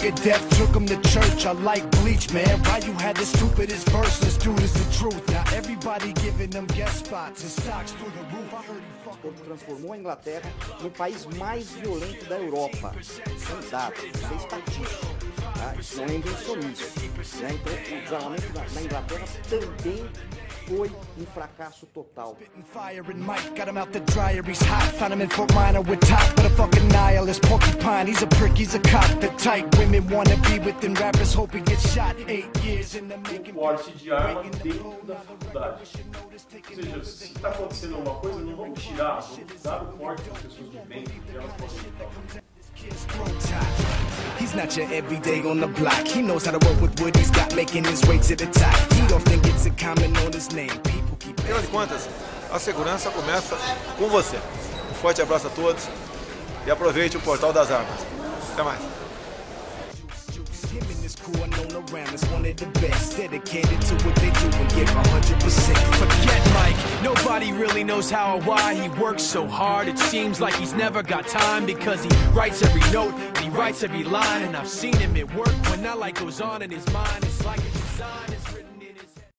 Megadeth, took him to church. I like Bleach, man. Ryu had the stupidest verse. Is the truth. Now everybody giving them guest spots and stocks through the roof. I heard he fucked Quando transformou a Inglaterra no país mais violento da Europa. São dados, isso é estatístico. Tá? Isso não é invencionismo. Né? Então, o na Inglaterra também foi um fracasso total. Fucking nihilist porcupine. He's a prick, he's a cop. The type women wanna be within rappers, hope he gets shot. Eight years in the making. porte de arma dentro da faculdade. Ou seja, se está acontecendo alguma coisa, não vamos tirar, vamos dar o porte para as pessoas de dentro, que elas throw tie. He's not your everyday on the block. He knows how to work with what he's got, making his way to the top. He often gets a comment on his name. People keep Afinal de contas, a segurança começa com você. Um forte abraço a todos e aproveite o Portal das Armas. Até mais. Him and his crew are known around as one of the best. Dedicated to what they do and give 100%. Forget Mike, nobody really knows how or why he works so hard. It seems like he's never got time because he writes every note, he writes every line, and I've seen him at work when that light goes on in his mind.